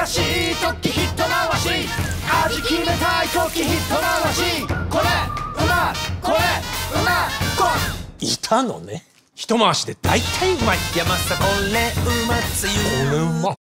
難しい時ヒット回し。味決めたい時ヒット回し。これうまい。これうまい。こいたのね。一回しで大体うまい。山さこれうまつゆこれうま